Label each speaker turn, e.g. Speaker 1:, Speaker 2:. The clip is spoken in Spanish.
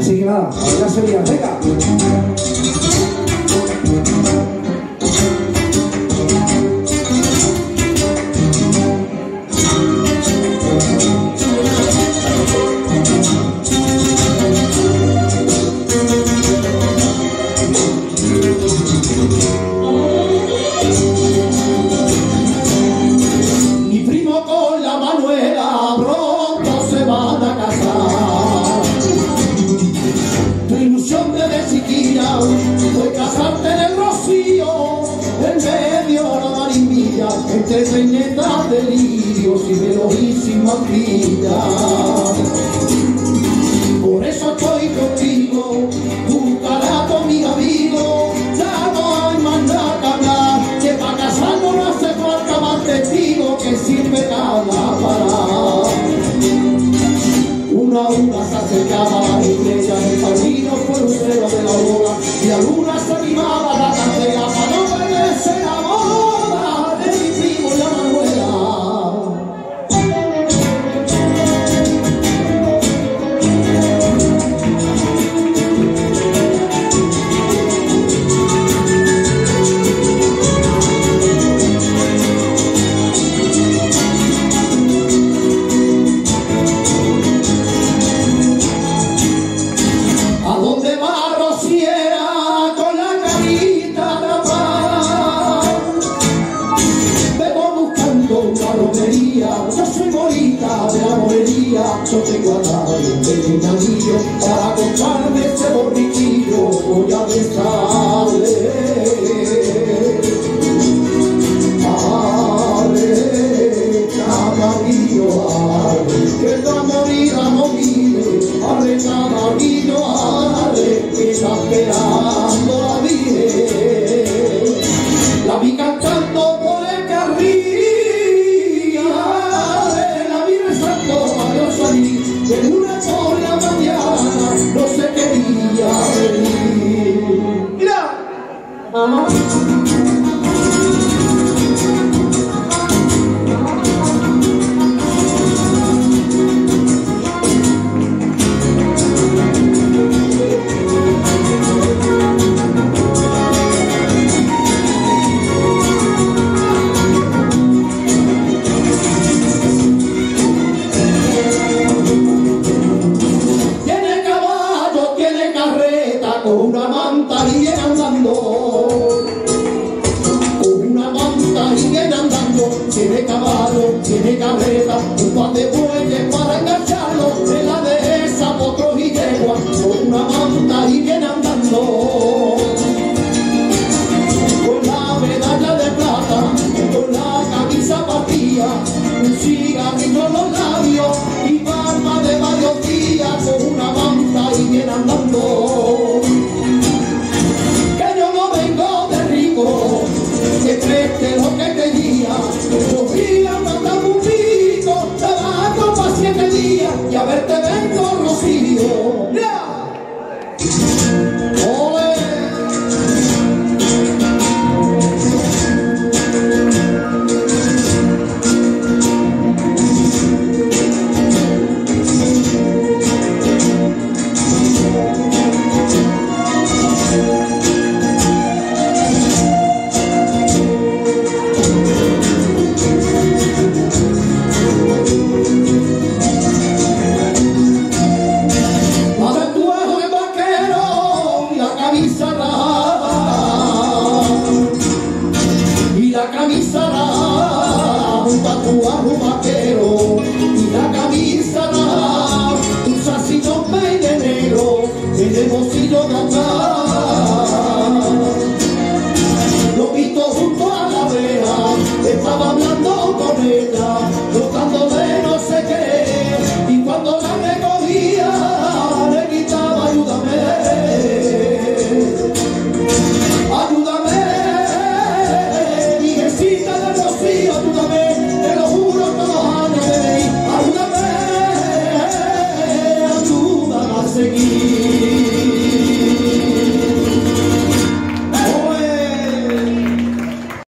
Speaker 1: Así que nada, ya sería, venga.
Speaker 2: llora marimilla entre peinetas delirios y melodísima pilla. 맞춰지거나 인생이 난 드디어 잘하고 잘한 게 제법 Oh. tiene gaveta, un pan de bueyes para engancharlo de la dehesa, potros y con una manta y viene andando. Con la medalla de plata, con la camisa partida, un cigarrillo en los labios y palma de varios días, con una manta y viene andando. Que yo no vengo de rico, que preste lo que y la camisa la un tatuaje vaquero. Y la camisa la un sacillo peine negro en el bolsillo de lo visto junto a la reja estaba hablando con ella